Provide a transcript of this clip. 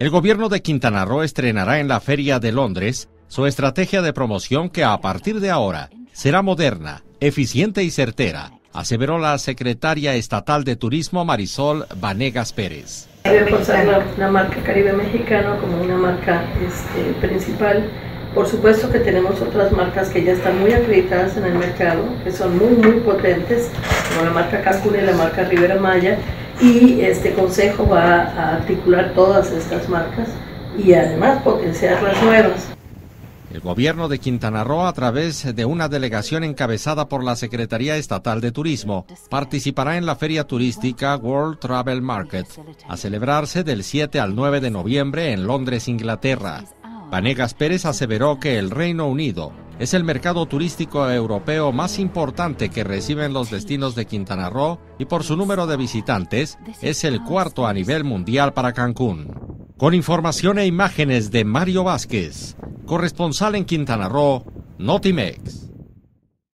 El gobierno de Quintana Roo estrenará en la Feria de Londres su estrategia de promoción que a partir de ahora será moderna, eficiente y certera, aseveró la secretaria estatal de Turismo Marisol Vanegas Pérez. Reforzar la, marca Caribe Mexicano como una marca este, principal. Por supuesto que tenemos otras marcas que ya están muy acreditadas en el mercado, que son muy, muy potentes, como la marca Cancún y la marca Rivera Maya, y este consejo va a articular todas estas marcas y además potenciar las nuevas. El gobierno de Quintana Roo, a través de una delegación encabezada por la Secretaría Estatal de Turismo, participará en la feria turística World Travel Market, a celebrarse del 7 al 9 de noviembre en Londres, Inglaterra. Vanegas Pérez aseveró que el Reino Unido es el mercado turístico europeo más importante que reciben los destinos de Quintana Roo y por su número de visitantes es el cuarto a nivel mundial para Cancún. Con información e imágenes de Mario Vázquez, corresponsal en Quintana Roo, Notimex.